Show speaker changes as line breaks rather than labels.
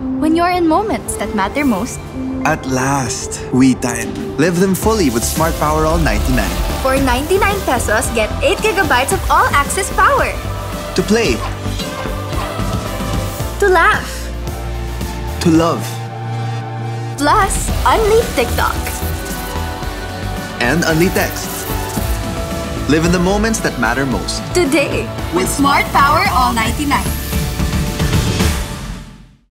When you're in moments that matter most,
At last, we time. Live them fully with Smart Power All 99.
for 99 pesos, get 8 gigabytes of all-access power.
To play,
To laugh.
to love,
Plus, Unli TikTok.
and Unli texts. Live in the moments that matter most.
Today, with Smart Power All 99.